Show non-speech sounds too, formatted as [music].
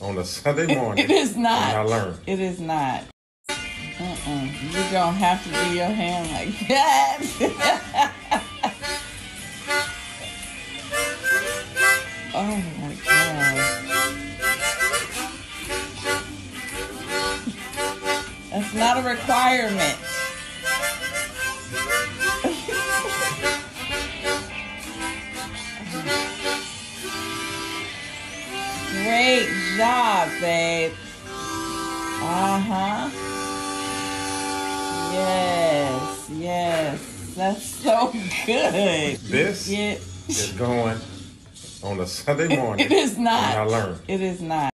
on a Sunday morning. It is And I not. learned. It is not. Uh-uh. You're gonna have to do your hand like that. [laughs] oh my god. That's not a requirement. [laughs] Great job, babe. Uh huh. Yes, yes. That's so good. This Yeah. is going on a Sunday morning. It is not. I learned. It is not.